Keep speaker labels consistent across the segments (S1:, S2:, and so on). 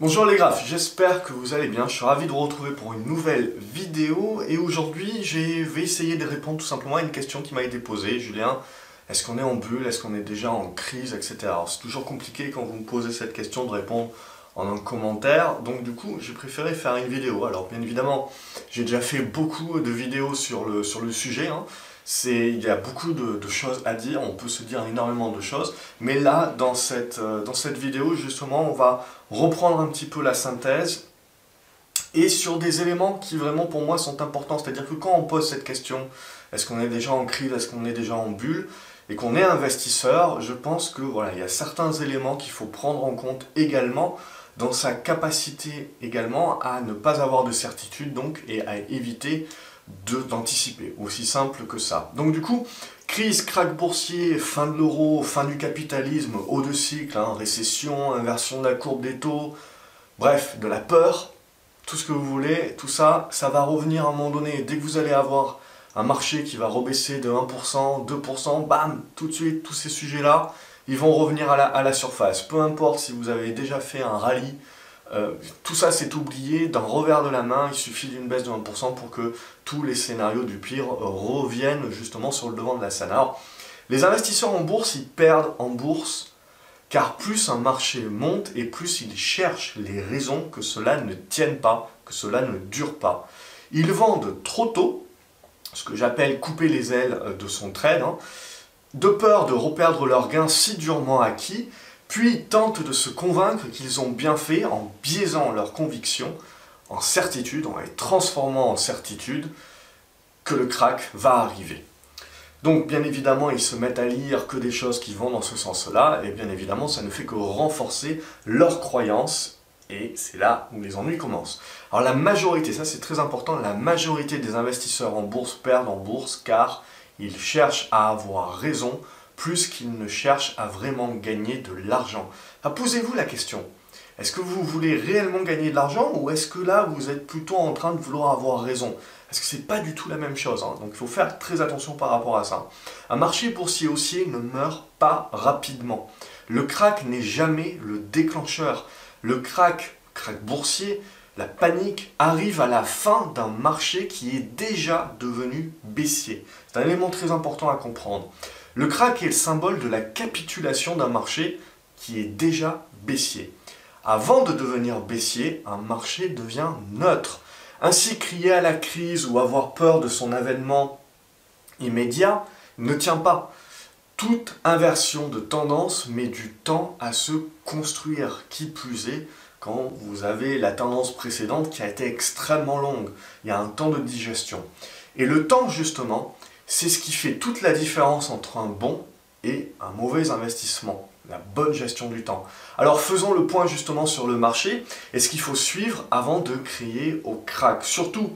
S1: Bonjour les graphes, j'espère que vous allez bien, je suis ravi de vous retrouver pour une nouvelle vidéo et aujourd'hui je vais essayer de répondre tout simplement à une question qui m'a été posée. Julien, est-ce qu'on est en bulle, est-ce qu'on est déjà en crise, etc. Alors c'est toujours compliqué quand vous me posez cette question de répondre en un commentaire, donc du coup j'ai préféré faire une vidéo. Alors bien évidemment, j'ai déjà fait beaucoup de vidéos sur le, sujet, hein il y a beaucoup de, choses à dire, on peut se dire énormément de choses, mais là, dans cette, euh, dans vidéo, justement, on va reprendre un petit peu la synthèse et sur des éléments qui vraiment pour moi sont importants, c'est-à-dire que quand on pose cette question, est-ce qu'on est déjà en crise, est-ce qu'on est déjà en bulle, et qu'on est investisseur, je pense que voilà, il y a certains éléments qu'il faut prendre en compte également dans sa capacité également à ne pas avoir de certitude donc et à éviter d'anticiper, aussi simple que ça. Donc du coup, crise, crack boursier, fin de l'euro, fin du capitalisme, haut de cycle, hein, récession, inversion de la courbe des taux, bref, de la peur, tout ce que vous voulez, tout ça, ça va revenir à un moment donné. Dès que vous allez avoir un marché qui va rebaisser de 1%, 2%, bam, tout de suite, tous ces sujets-là, ils vont revenir à la, à la surface. Peu importe si vous avez déjà fait un rallye, euh, tout ça c'est oublié d'un revers de la main, il suffit d'une baisse de 1% pour que tous les scénarios du pire reviennent justement sur le devant de la scène. Les investisseurs en bourse, ils perdent en bourse car plus un marché monte et plus ils cherchent les raisons que cela ne tienne pas, que cela ne dure pas. Ils vendent trop tôt, ce que j'appelle couper les ailes de son trade, hein, de peur de reperdre leurs gains si durement acquis, puis tentent de se convaincre qu'ils ont bien fait en biaisant leurs convictions en certitude, en les transformant en certitude, que le crack va arriver. Donc bien évidemment, ils se mettent à lire que des choses qui vont dans ce sens-là, et bien évidemment, ça ne fait que renforcer leurs croyances, et c'est là où les ennuis commencent. Alors la majorité, ça c'est très important, la majorité des investisseurs en bourse perdent en bourse car ils cherchent à avoir raison plus qu'ils ne cherchent à vraiment gagner de l'argent. Posez-vous la question, est-ce que vous voulez réellement gagner de l'argent ou est-ce que là vous êtes plutôt en train de vouloir avoir raison? Parce que c'est pas du tout la même chose, hein. donc il faut faire très attention par rapport à ça. Un marché boursier haussier ne meurt pas rapidement. Le crack n'est jamais le déclencheur. Le crack, crack boursier, la panique arrive à la fin d'un marché qui est déjà devenu baissier. C'est un élément très important à comprendre. Le crack est le symbole de la capitulation d'un marché qui est déjà baissier. Avant de devenir baissier, un marché devient neutre. Ainsi, crier à la crise ou avoir peur de son avènement immédiat ne tient pas. Toute inversion de tendance met du temps à se construire, qui plus est quand vous avez la tendance précédente qui a été extrêmement longue. Il y a un temps de digestion. Et le temps, justement, c'est ce qui fait toute la différence entre un bon et un mauvais investissement, la bonne gestion du temps. Alors faisons le point justement sur le marché et ce qu'il faut suivre avant de crier au crack. Surtout,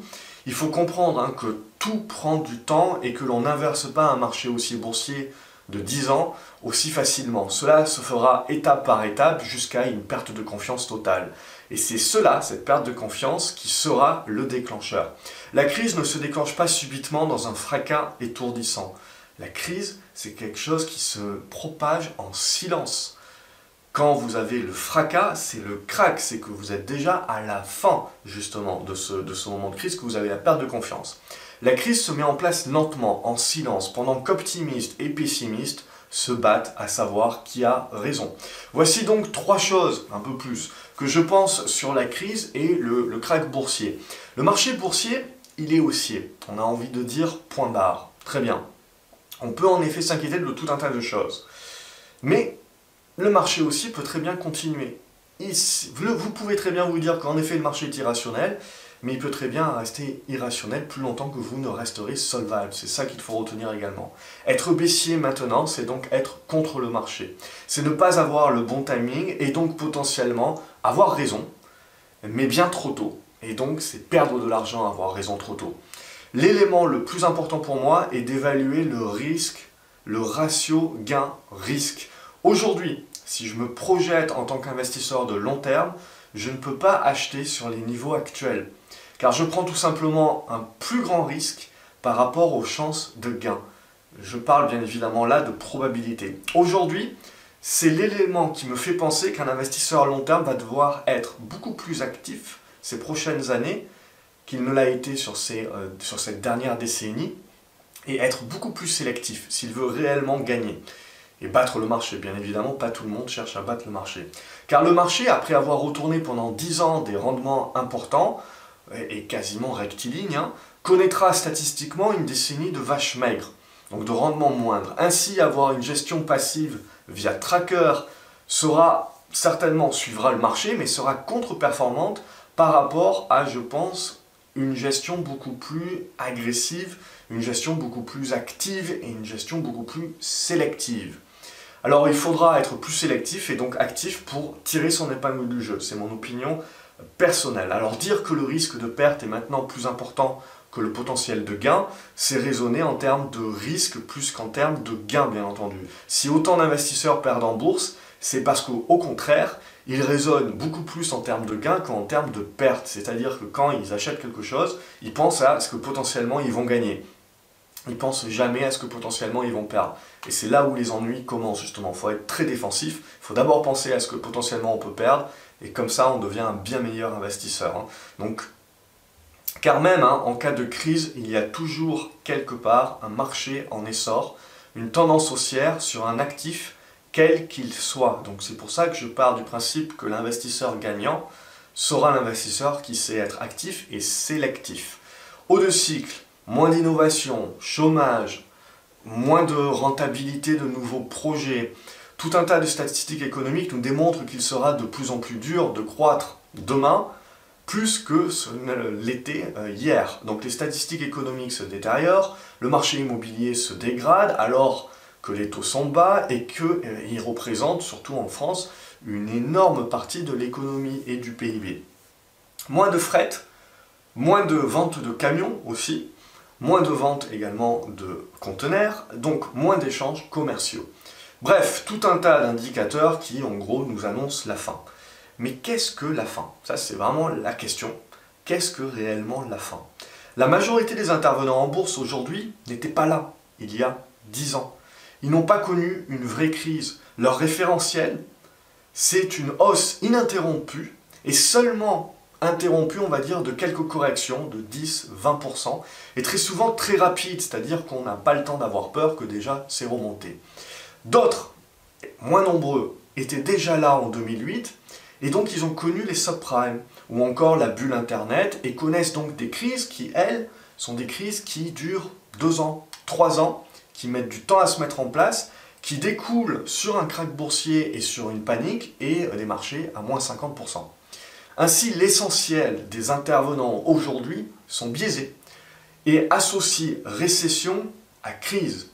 S1: il faut comprendre hein, que tout prend du temps et que l'on n'inverse pas un marché aussi boursier de 10 ans aussi facilement. Cela se fera étape par étape jusqu'à une perte de confiance totale. Et c'est cela, cette perte de confiance, qui sera le déclencheur. La crise ne se déclenche pas subitement dans un fracas étourdissant. La crise, c'est quelque chose qui se propage en silence. Quand vous avez le fracas, c'est le crack, c'est que vous êtes déjà à la fin justement de ce, de ce moment de crise, que vous avez la perte de confiance. La crise se met en place lentement, en silence, pendant qu'optimistes et pessimistes se battent à savoir qui a raison. Voici donc trois choses, un peu plus, que je pense sur la crise et le, crack boursier. Le marché boursier, il est haussier. On a envie de dire point barre. Très bien. On peut en effet s'inquiéter de tout un tas de choses. Mais le marché haussier peut très bien continuer. Vous pouvez très bien vous dire qu'en effet le marché est irrationnel, mais il peut très bien rester irrationnel plus longtemps que vous ne resterez solvable. C'est ça qu'il faut retenir également. Être baissier maintenant, c'est donc être contre le marché. C'est ne pas avoir le bon timing et donc potentiellement avoir raison, mais bien trop tôt. Et donc c'est perdre de l'argent avoir raison trop tôt. L'élément le plus important pour moi est d'évaluer le risque, le ratio gain-risque. Aujourd'hui, si je me projette en tant qu'investisseur de long terme, je ne peux pas acheter sur les niveaux actuels car je prends tout simplement un plus grand risque par rapport aux chances de gain. Je parle bien évidemment là de probabilité. Aujourd'hui, c'est l'élément qui me fait penser qu'un investisseur à long terme va devoir être beaucoup plus actif ces prochaines années qu'il ne l'a été sur, euh, sur cette dernière décennie et être beaucoup plus sélectif s'il veut réellement gagner. Et battre le marché, bien évidemment, pas tout le monde cherche à battre le marché. Car le marché, après avoir retourné pendant 10 ans des rendements importants, et quasiment rectilignes, hein, connaîtra statistiquement une décennie de vaches maigres, donc de rendements moindres. Ainsi, avoir une gestion passive via tracker sera certainement suivra le marché, mais sera contre-performante par rapport à, je pense, une gestion beaucoup plus agressive, une gestion beaucoup plus active et une gestion beaucoup plus sélective. Alors il faudra être plus sélectif et donc actif pour tirer son épingle du jeu. C'est mon opinion personnelle. Alors dire que le risque de perte est maintenant plus important que le potentiel de gain, c'est raisonner en termes de risque plus qu'en termes de gain, bien entendu. Si autant d'investisseurs perdent en bourse, c'est parce qu'au contraire, ils raisonnent beaucoup plus en termes de gain qu'en termes de perte. C'est-à-dire que quand ils achètent quelque chose, ils pensent à ce que potentiellement ils vont gagner. Ils pensent jamais à ce que potentiellement ils vont perdre. Et c'est là où les ennuis commencent justement. Il faut être très défensif. Il faut d'abord penser à ce que potentiellement on peut perdre. Et comme ça, on devient un bien meilleur investisseur. Hein. Donc, car même hein, en cas de crise, il y a toujours quelque part un marché en essor, une tendance haussière sur un actif quel qu'il soit. Donc c'est pour ça que je pars du principe que l'investisseur gagnant sera l'investisseur qui sait être actif et sélectif. Au de cycle, moins d'innovation, chômage, moins de rentabilité de nouveaux projets, tout un tas de statistiques économiques nous démontrent qu'il sera de plus en plus dur de croître demain plus que ce l'était euh, hier. Donc les statistiques économiques se détériorent, le marché immobilier se dégrade alors que les taux sont bas et qu'ils euh, représentent, surtout en France, une énorme partie de l'économie et du PIB. Moins de fret, moins de ventes de camions aussi, moins de ventes également de conteneurs, donc moins d'échanges commerciaux. Bref, tout un tas d'indicateurs qui, en gros, nous annoncent la fin. Mais qu'est-ce que la fin? Ça, c'est vraiment la question. Qu'est-ce que réellement la fin? La majorité des intervenants en bourse aujourd'hui n'étaient pas là il y a 10 ans. Ils n'ont pas connu une vraie crise. Leur référentiel, c'est une hausse ininterrompue et seulement interrompu, on va dire, de quelques corrections de 10-20%, et très souvent très rapide, c'est-à-dire qu'on n'a pas le temps d'avoir peur que déjà c'est remonté. D'autres, moins nombreux, étaient déjà là en 2008, et donc ils ont connu les subprimes, ou encore la bulle Internet, et connaissent donc des crises qui, elles, sont des crises qui durent 2 ans, 3 ans, qui mettent du temps à se mettre en place, qui découlent sur un crack boursier et sur une panique, et des marchés à moins 50%. Ainsi, l'essentiel des intervenants aujourd'hui sont biaisés et associent récession à crise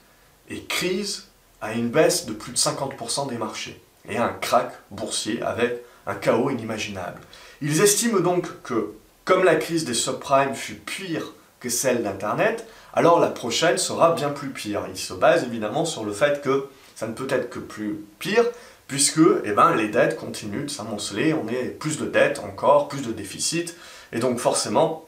S1: et crise à une baisse de plus de 50% des marchés et un crack boursier avec un chaos inimaginable. Ils estiment donc que, comme la crise des subprimes fut pire que celle d'Internet, alors la prochaine sera bien plus pire. Ils se basent évidemment sur le fait que ça ne peut être que plus pire, puisque eh ben, les dettes continuent de s'amonceler, on est plus de dettes encore, plus de déficit, et donc forcément,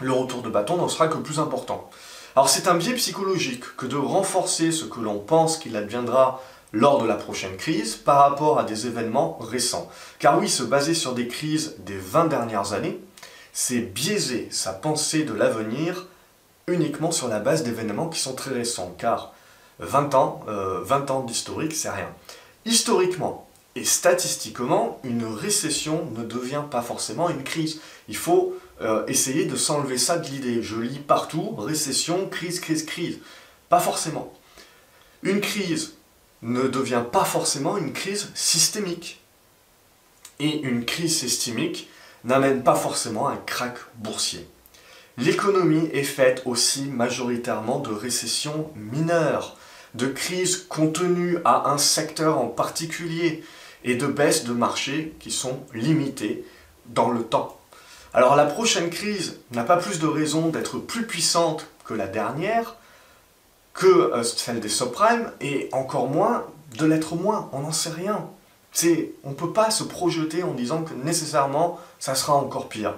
S1: le retour de bâton n'en sera que plus important. Alors c'est un biais psychologique que de renforcer ce que l'on pense qu'il adviendra lors de la prochaine crise par rapport à des événements récents. Car oui, se baser sur des crises des 20 dernières années, c'est biaiser sa pensée de l'avenir uniquement sur la base d'événements qui sont très récents, car 20 ans, 20 euh, ans d'historique, c'est rien. Historiquement et statistiquement, une récession ne devient pas forcément une crise. Il faut euh, essayer de s'enlever ça de l'idée. Je lis partout, récession, crise, crise, crise. Pas forcément. Une crise ne devient pas forcément une crise systémique. Et une crise systémique n'amène pas forcément un crack boursier. L'économie est faite aussi majoritairement de récessions mineures de crises contenues à un secteur en particulier et de baisses de marché qui sont limitées dans le temps. Alors la prochaine crise n'a pas plus de raison d'être plus puissante que la dernière, que euh, celle des subprimes, et encore moins de l'être moins, on n'en sait rien. On ne peut pas se projeter en disant que nécessairement ça sera encore pire.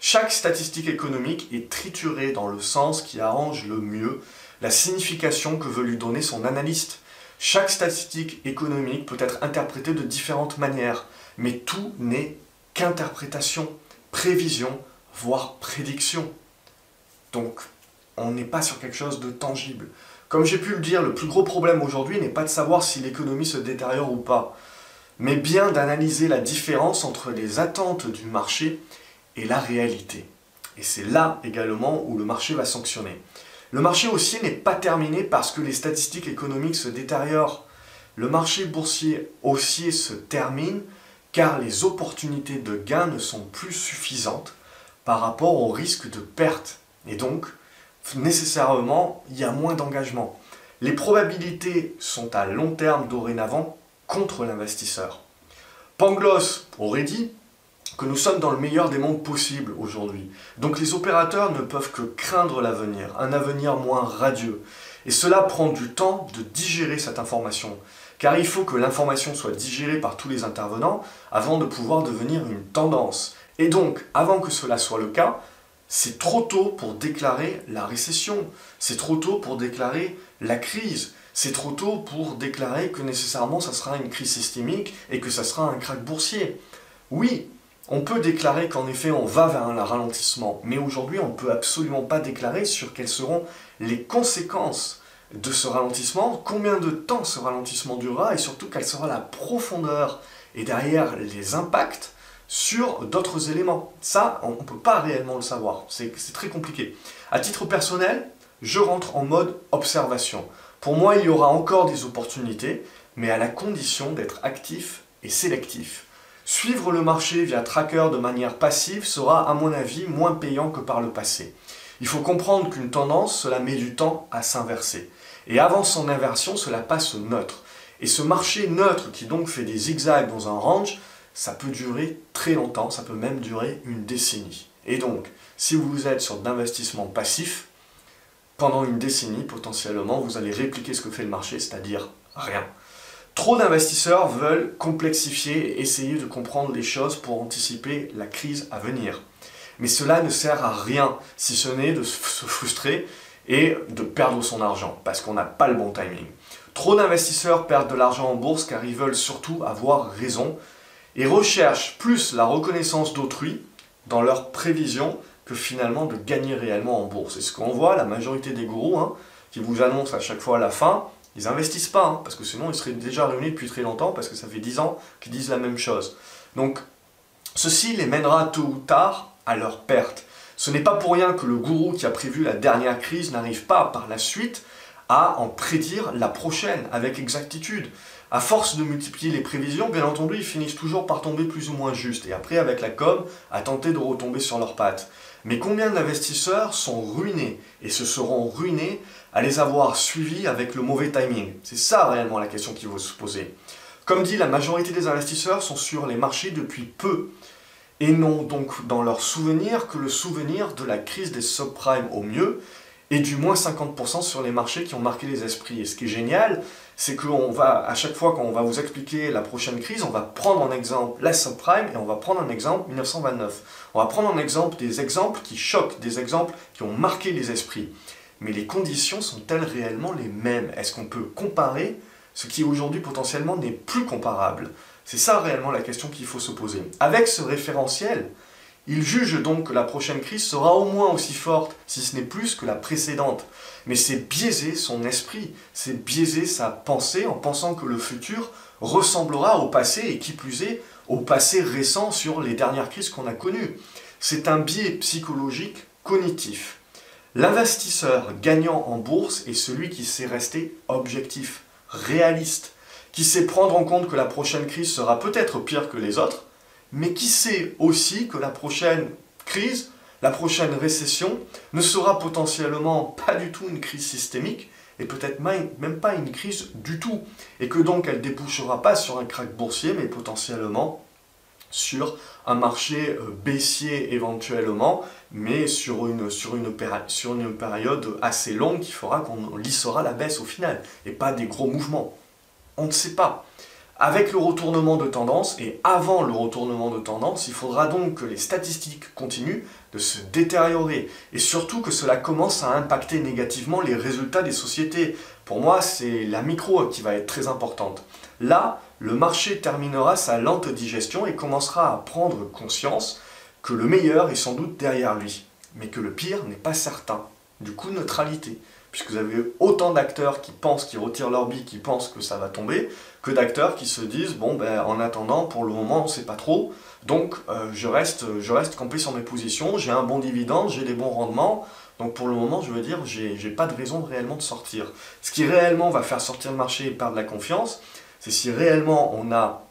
S1: Chaque statistique économique est triturée dans le sens qui arrange le mieux la signification que veut lui donner son analyste. Chaque statistique économique peut être interprétée de différentes manières, mais tout n'est qu'interprétation, prévision, voire prédiction. Donc, on n'est pas sur quelque chose de tangible. Comme j'ai pu le dire, le plus gros problème aujourd'hui n'est pas de savoir si l'économie se détériore ou pas, mais bien d'analyser la différence entre les attentes du marché et la réalité. Et c'est là également où le marché va sanctionner. Le marché haussier n'est pas terminé parce que les statistiques économiques se détériorent. Le marché boursier haussier se termine car les opportunités de gain ne sont plus suffisantes par rapport au risque de perte. Et donc, nécessairement, il y a moins d'engagement. Les probabilités sont à long terme dorénavant contre l'investisseur. Pangloss aurait dit que nous sommes dans le meilleur des mondes possibles aujourd'hui. Donc les opérateurs ne peuvent que craindre l'avenir, un avenir moins radieux. Et cela prend du temps de digérer cette information, car il faut que l'information soit digérée par tous les intervenants avant de pouvoir devenir une tendance. Et donc, avant que cela soit le cas, c'est trop tôt pour déclarer la récession, c'est trop tôt pour déclarer la crise, c'est trop tôt pour déclarer que nécessairement ça sera une crise systémique et que ça sera un krach boursier. Oui, on peut déclarer qu'en effet on va vers un ralentissement, mais aujourd'hui on ne peut absolument pas déclarer sur quelles seront les conséquences de ce ralentissement, combien de temps ce ralentissement durera et surtout quelle sera la profondeur et derrière les impacts sur d'autres éléments. Ça, on ne peut pas réellement le savoir, c'est très compliqué. À titre personnel, je rentre en mode observation. Pour moi, il y aura encore des opportunités, mais à la condition d'être actif et sélectif. Suivre le marché via tracker de manière passive sera, à mon avis, moins payant que par le passé. Il faut comprendre qu'une tendance, cela met du temps à s'inverser. Et avant son inversion, cela passe neutre. Et ce marché neutre qui donc fait des zigzags dans un range, ça peut durer très longtemps, ça peut même durer une décennie. Et donc, si vous êtes sur d'investissement passif, pendant une décennie, potentiellement, vous allez répliquer ce que fait le marché, c'est-à-dire rien. Trop d'investisseurs veulent complexifier et essayer de comprendre les choses pour anticiper la crise à venir. Mais cela ne sert à rien si ce n'est de se frustrer et de perdre son argent parce qu'on n'a pas le bon timing. Trop d'investisseurs perdent de l'argent en bourse car ils veulent surtout avoir raison et recherchent plus la reconnaissance d'autrui dans leurs prévisions que finalement de gagner réellement en bourse. Et ce qu'on voit, la majorité des gourous hein, qui vous annoncent à chaque fois à la fin, ils investissent pas, hein, parce que sinon ils seraient déjà réunis depuis très longtemps, parce que ça fait 10 ans qu'ils disent la même chose. Donc, ceci les mènera tôt ou tard à leur perte. Ce n'est pas pour rien que le gourou qui a prévu la dernière crise n'arrive pas par la suite à en prédire la prochaine avec exactitude. À force de multiplier les prévisions, bien entendu, ils finissent toujours par tomber plus ou moins juste, et après, avec la com, à tenter de retomber sur leurs pattes. Mais combien d'investisseurs sont ruinés et se seront ruinés à les avoir suivis avec le mauvais timing C'est ça réellement la question qu'il faut se poser. Comme dit, la majorité des investisseurs sont sur les marchés depuis peu et n'ont donc dans leur souvenir que le souvenir de la crise des subprimes au mieux et du moins 50% sur les marchés qui ont marqué les esprits. Et ce qui est génial, c'est qu'on va, à chaque fois qu'on va vous expliquer la prochaine crise, on va prendre en exemple la subprime et on va prendre un exemple 1929. On va prendre en exemple des exemples qui choquent, des exemples qui ont marqué les esprits. Mais les conditions sont-elles réellement les mêmes? Est-ce qu'on peut comparer ce qui aujourd'hui potentiellement n'est plus comparable? C'est ça réellement la question qu'il faut se poser. Avec ce référentiel, il juge donc que la prochaine crise sera au moins aussi forte, si ce n'est plus que la précédente. Mais c'est biaiser son esprit, c'est biaiser sa pensée en pensant que le futur ressemblera au passé et qui plus est au passé récent sur les dernières crises qu'on a connues. C'est un biais psychologique cognitif. L'investisseur gagnant en bourse est celui qui sait rester objectif, réaliste, qui sait prendre en compte que la prochaine crise sera peut-être pire que les autres, mais qui sait aussi que la prochaine crise, la prochaine récession, ne sera potentiellement pas du tout une crise systémique, et peut-être même pas une crise du tout, et que donc elle débouchera pas sur un crack boursier, mais potentiellement sur un marché euh, baissier éventuellement, mais sur une, sur une, sur une période assez longue qui fera qu'on lissera la baisse au final, et pas des gros mouvements. On ne sait pas. Avec le retournement de tendance et avant le retournement de tendance, il faudra donc que les statistiques continuent de se détériorer et surtout que cela commence à impacter négativement les résultats des sociétés Pour moi, c'est la micro qui va être très importante. Là, le marché terminera sa lente digestion et commencera à prendre conscience que le meilleur est sans doute derrière lui, mais que le pire n'est pas certain. Du coup, neutralité puisque vous avez autant d'acteurs qui pensent, qui retirent leur bille, qui pensent que ça va tomber, que d'acteurs qui se disent, bon, ben, en attendant, pour le moment, on ne sait pas trop, donc euh, je, reste, je reste campé sur mes positions, j'ai un bon dividende, j'ai des bons rendements, donc pour le moment, je veux dire, j'ai pas de raison réellement de sortir. Ce qui réellement va faire sortir le marché et perdre la confiance, c'est si réellement on a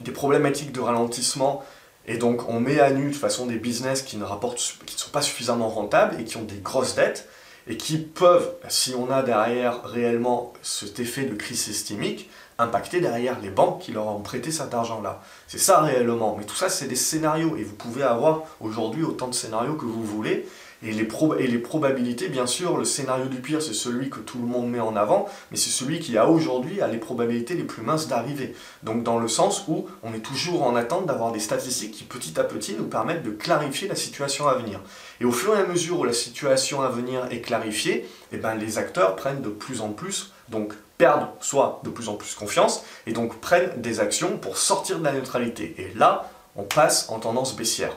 S1: des problématiques de ralentissement et donc on met à nu de façon des business qui ne rapportent, qui ne sont pas suffisamment rentables et qui ont des grosses dettes, et qui peuvent, si on a derrière réellement cet effet de crise systémique, impacter derrière les banques qui leur ont prêté cet argent-là. C'est ça réellement. Mais tout ça, c'est des scénarios. Et vous pouvez avoir aujourd'hui autant de scénarios que vous voulez. Et les, et les probabilités, bien sûr, le scénario du pire, c'est celui que tout le monde met en avant, mais c'est celui qui aujourd'hui a les probabilités les plus minces d'arriver. Donc dans le sens où on est toujours en attente d'avoir des statistiques qui petit à petit nous permettent de clarifier la situation à venir. Et au fur et à mesure où la situation à venir est clarifiée, eh ben, les acteurs prennent de plus en plus, donc perdent soit de plus en plus confiance, et donc prennent des actions pour sortir de la neutralité. Et là, on passe en tendance baissière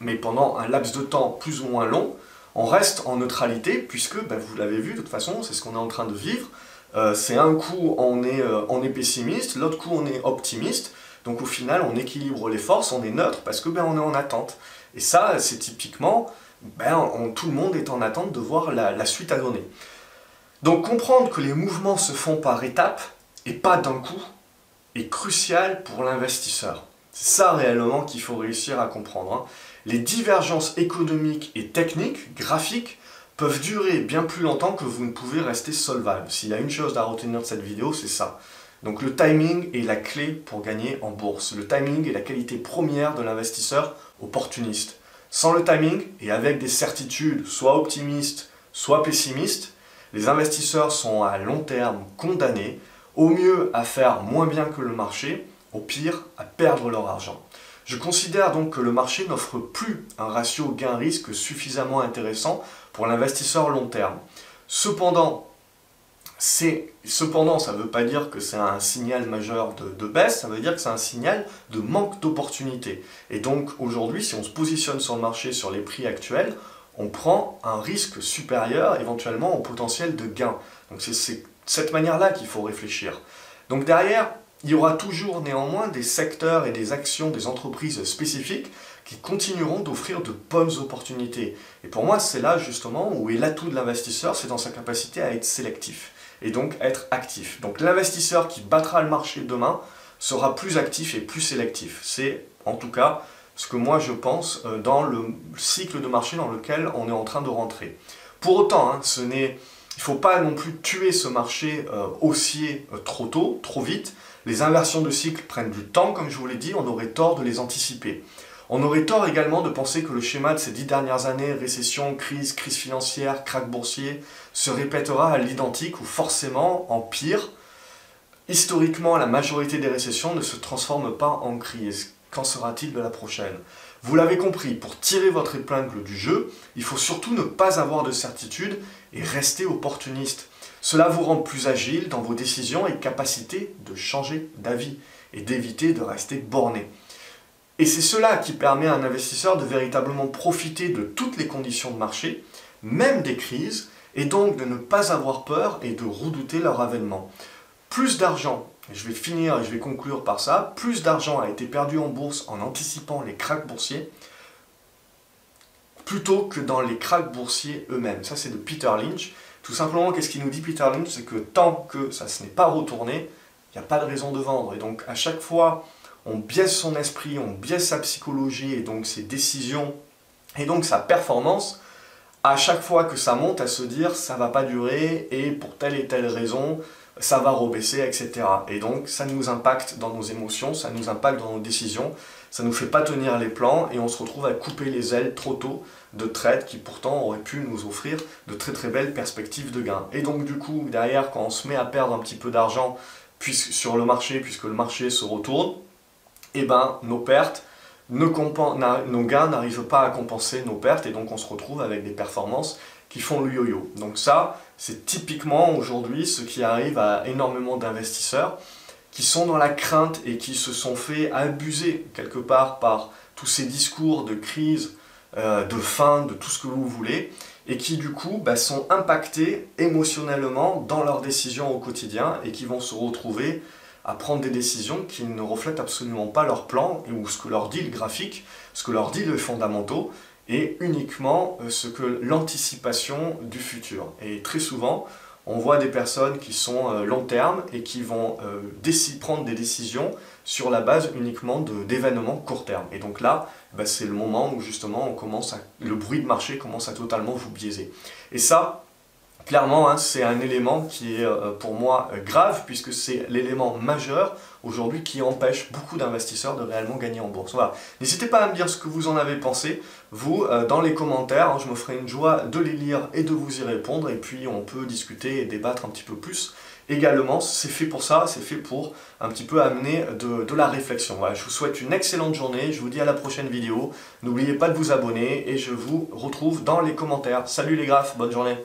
S1: mais pendant un laps de temps plus ou moins long, on reste en neutralité, puisque, ben, vous l'avez vu, de toute façon, c'est ce qu'on est en train de vivre. Euh, c'est un coup, on est, euh, on est pessimiste, l'autre coup, on est optimiste. Donc au final, on équilibre les forces, on est neutre, parce que ben, on est en attente. Et ça, c'est typiquement, ben, tout le monde est en attente de voir la suite à donner. Donc comprendre que les mouvements se font par étapes, et pas d'un coup, est crucial pour l'investisseur. C'est ça réellement qu'il faut réussir à comprendre. Hein les divergences économiques et techniques, graphiques, peuvent durer bien plus longtemps que vous ne pouvez rester solvable. S'il y a une chose à retenir de cette vidéo, c'est ça. Donc le timing est la clé pour gagner en bourse. Le timing est la qualité première de l'investisseur opportuniste. Sans le timing et avec des certitudes soit optimistes, soit pessimistes, les investisseurs sont à long terme condamnés, au mieux à faire moins bien que le marché, au pire à perdre leur argent. Je considère donc que le marché n'offre plus un ratio gain-risque suffisamment intéressant pour l'investisseur long terme. Cependant, cependant ça ne veut pas dire que c'est un signal majeur de, de, baisse, ça veut dire que c'est un signal de manque d'opportunité. Et donc aujourd'hui, si on se positionne sur le marché sur les prix actuels, on prend un risque supérieur éventuellement au potentiel de gain. Donc c'est cette manière-là qu'il faut réfléchir. Donc derrière, il y aura toujours néanmoins des secteurs et des actions des entreprises spécifiques qui continueront d'offrir de bonnes opportunités. Et pour moi, c'est là justement où est l'atout de l'investisseur, c'est dans sa capacité à être sélectif et donc être actif. Donc l'investisseur qui battra le marché demain sera plus actif et plus sélectif. C'est en tout cas ce que moi je pense euh, dans le cycle de marché dans lequel on est en train de rentrer. Pour autant, hein, ce n'est, il ne faut pas non plus tuer ce marché euh, haussier euh, trop tôt, trop vite. Les inversions de cycle prennent du temps, comme je vous l'ai dit, on aurait tort de les anticiper. On aurait tort également de penser que le schéma de ces dix dernières années, récession, crise, crise financière, krach boursier, se répétera à l'identique ou forcément en pire. Historiquement, la majorité des récessions ne se transforment pas en crise. Qu'en sera-t-il de la prochaine? Vous l'avez compris, pour tirer votre épingle du jeu, il faut surtout ne pas avoir de certitude et rester opportuniste. Cela vous rend plus agile dans vos décisions et capacité de changer d'avis et d'éviter de rester borné. Et c'est cela qui permet à un investisseur de véritablement profiter de toutes les conditions de marché, même des crises, et donc de ne pas avoir peur et de redouter leur avènement. Plus d'argent, et je vais finir et je vais conclure par ça, plus d'argent a été perdu en bourse en anticipant les cracks boursiers, plutôt que dans les cracks boursiers eux-mêmes. Ça c'est de Peter Lynch. Tout simplement, qu'est-ce qu'il nous dit Peter Lynch C'est que tant que ça ne n'est pas retourné, il n'y a pas de raison de vendre. Et donc, à chaque fois, on biaise son esprit, on biaise sa psychologie et donc ses décisions et donc sa performance. À chaque fois que ça monte, à se dire ça va pas durer et pour telle et telle raison, ça va rebaisser, etc. Et donc, ça nous impacte dans nos émotions, ça nous impacte dans nos décisions, ça nous fait pas tenir les plans et on se retrouve à couper les ailes trop tôt de trades qui pourtant auraient pu nous offrir de très très belles perspectives de gains. Et donc du coup, derrière, quand on se met à perdre un petit peu d'argent sur le marché, puisque le marché se retourne, et eh ben nos pertes, nos gains n'arrivent pas à compenser nos pertes et donc on se retrouve avec des performances qui font le yo-yo. Donc ça, c'est typiquement aujourd'hui ce qui arrive à énormément d'investisseurs qui sont dans la crainte et qui se sont fait abuser quelque part par tous ces discours de crise, euh, de fin, de tout ce que vous voulez, et qui du coup bah, sont impactés émotionnellement dans leurs décisions au quotidien et qui vont se retrouver à prendre des décisions qui ne reflètent absolument pas leur plan ou ce que leur dit le graphique, ce que leur dit les fondamentaux, et uniquement euh, ce que l'anticipation du futur. Et très souvent, on voit des personnes qui sont euh, long terme et qui vont euh, prendre des décisions sur la base uniquement d'événements court terme. Et donc là, bah, c'est le moment où justement on commence le bruit de marché commence à totalement vous biaiser. Et ça, Clairement, hein, c'est un élément qui est euh, pour moi grave puisque c'est l'élément majeur aujourd'hui qui empêche beaucoup d'investisseurs de réellement gagner en bourse. Voilà. N'hésitez pas à me dire ce que vous en avez pensé, vous, euh, dans les commentaires. Hein, je me ferai une joie de les lire et de vous y répondre et puis on peut discuter et débattre un petit peu plus. Également, c'est fait pour ça, c'est fait pour un petit peu amener de, la réflexion. Voilà, je vous souhaite une excellente journée, je vous dis à la prochaine vidéo. N'oubliez pas de vous abonner et je vous retrouve dans les commentaires. Salut les graphes, bonne journée